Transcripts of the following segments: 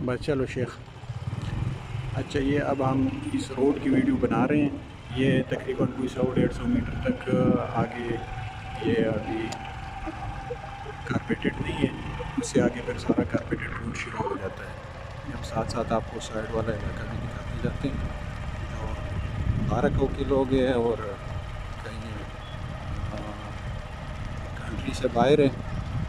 बस चलो शेख। अच्छा ये अब हम इस रोड की वीडियो बना रहे हैं। ये तकरीबन कोई सौ, डेढ़ सौ मीटर तक आगे ये अभी कारपेटेड नहीं है। उससे आगे फिर सारा कारपेटेड रोड शुरू हो जाता है। हम साथ साथ आपको साइड वाला इलाका भी दिखाते जाते हैं। और बारह के लोग हैं और कहीं कंट्री से बाहर हैं।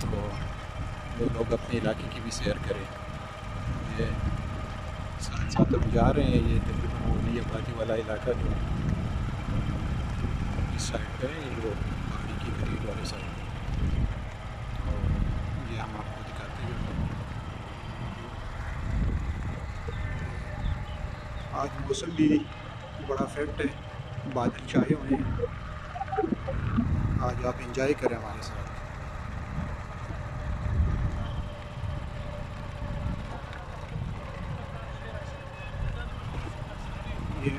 तो वो लोग अपने इलाके की भी सैर करें। ये साथ साथ हम जा रहे हैं, ये तकरीबन मोली आबादी वाला इलाका जो इस साइड है, ये वो पहाड़ी की करीब वाले साइड और ये हम आपको दिखाते हैं। आज मौसम भी बड़ा फेक्ट है, बादल छाए हुए हैं। आज आप इंजॉय करें हमारे साथ ये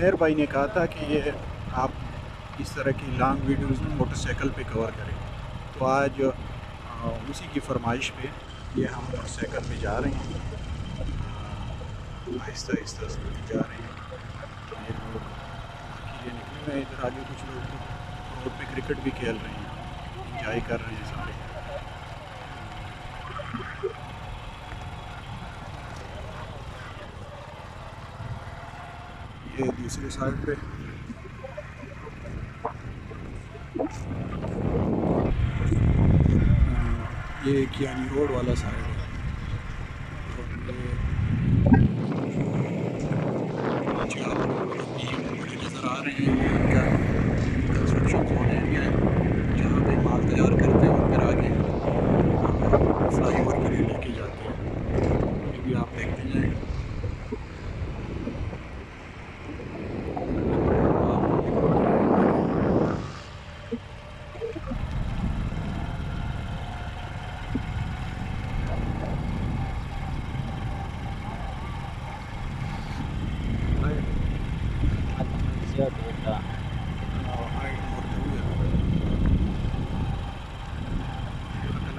उमेर भाई ने कहा था कि ये आप इस तरह की लॉन्ग वीडियोस मोटरसाइकिल पे कवर करें। तो आज उसी की फरमाइश पे ये हम मोटरसाइकिल पे जा रहे हैं। आहिस्ता आहिस्ता से जा रहे हैं। तो ये लोग ये निकले हुए इधर आगे कुछ लोग तो रोड पे क्रिकेट भी खेल रहे हैं। इंजॉय कर रहे हैं सारे। ये दूसरी साइड पे। ये कियानी रोड वाला साइड है। नज़र आ रहे हैं। कंस्ट्रक्शन जोन एरिया है, जहाँ पे माल तैयार करते हैं और फिर आगे फ्लाई ओवर के लिए लेके जाते हैं। ये भी आप देखते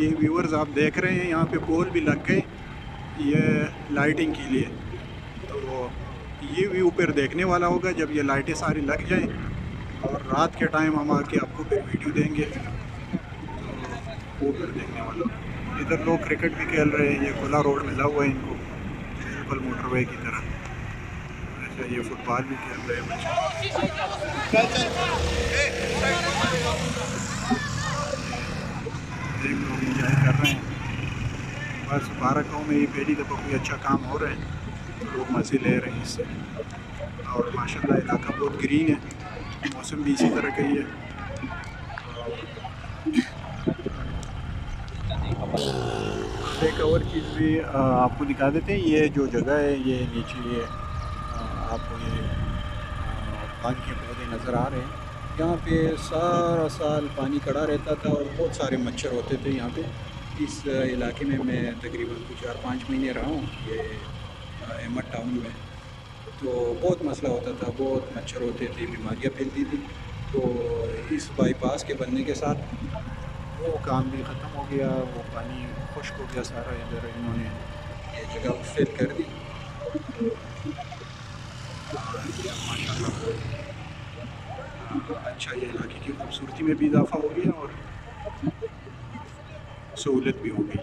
ये व्यूअर्स आप देख रहे हैं, यहाँ पे पोल भी लग गए ये लाइटिंग के लिए। तो ये व्यू फिर देखने वाला होगा जब ये लाइटें सारी लग जाएँ और रात के टाइम हम आके आपको फिर वीडियो देंगे। तो वो फिर देखने वाला इधर लोग क्रिकेट भी खेल रहे हैं, ये खुला रोड मिला हुआ है इनको, बिल्कुल मोटरवे की तरह। अच्छा ये फुटबॉल भी खेल रहे हैं रहे हैं। बस बारह गाँव में ये पहली दफ़ा कोई अच्छा काम हो रहा है। लोग मज़े ले रहे हैं इससे। और माशाल्लाह इलाका बहुत ग्रीन है। मौसम भी इसी तरह का ही है। एक और चीज़ भी आपको दिखा देते हैं। ये जो जगह है, ये नीचे, ये आपको ये पानी के पौधे नज़र आ रहे हैं। यहाँ पे सारा साल पानी खड़ा रहता था और बहुत सारे मच्छर होते थे यहाँ पे। इस इलाके में मैं तकरीबन कुछ चार पाँच महीने रहा हूँ, ये अहमद टाउन में। तो बहुत मसला होता था, बहुत मच्छर होते थे, बीमारियाँ फैलती थी। तो इस बाईपास के बनने के साथ वो काम भी ख़त्म हो गया, वो पानी खुश्क हो गया सारा इधर इन्होंने। ये जगह फिल कर दी। माशाल्लाह। अच्छा ये इलाके की खूबसूरती में भी इजाफा हो गया और सहूलत भी हो गई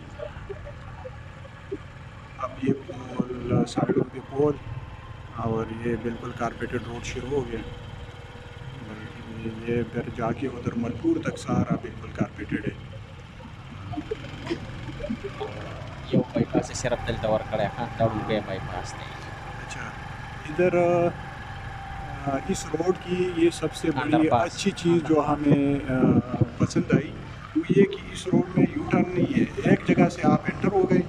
अब ये पोल साइडों पे पोल और ये बिल्कुल कारपेटेड रोड शुरू हो गया। ये फिर जाके उधर मलपुर तक सारा बिल्कुल कारपेटेड है। bypass sa Sirap del Tawar kaya kan down पे bypass नहीं। अच्छा इधर इस रोड की ये सबसे बड़ी अच्छी चीज़ जो हमें पसंद आई वो ये कि इस रोड में यू टर्न नहीं है। एक जगह से आप एंटर हो गए,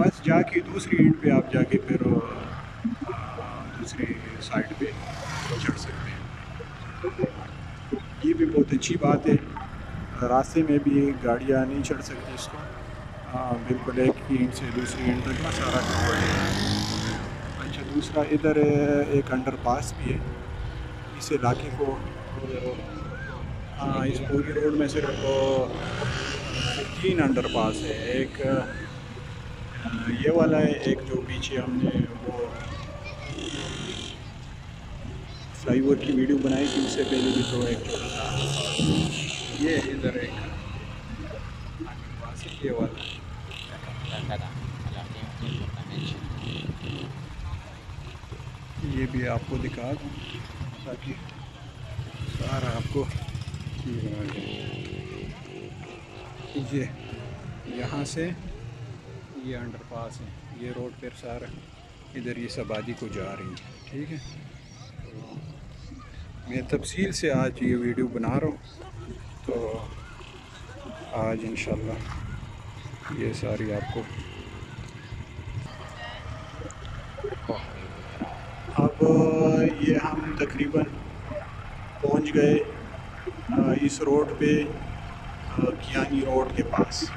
बस जाके दूसरी एंड पे आप जाके फिर दूसरी साइड पे, चढ़ सकते हैं। ये भी बहुत अच्छी बात है। रास्ते में भी गाड़ियाँ नहीं चढ़ सकती इसको। बिल्कुल एक एंड से दूसरी एंड तक ना सारा कवर है। अच्छा दूसरा इधर, एक अंडर पास भी है। इस इलाके को इस पूरी रोड में सिर्फ़ तीन अंडर पास है। एक ये वाला है, एक जो पीछे हमने वो फ्लाईओवर की वीडियो बनाई थी, उससे पहले भी तो एक छोटा सा ये इधर एक ये वाला। ये भी आपको दिखा दूँ, ताकि सारा आपको ये, यहाँ से ये अंडरपास है, ये रोड पर सारा इधर ये सबादी को जा रही है, ठीक है? तो मैं तफसील से आज ये वीडियो बना रहा हूँ तो आज इन ये सारी आपको अब ये हम तकरीबन पहुँच गए इस रोड पे कियानी रोड के पास।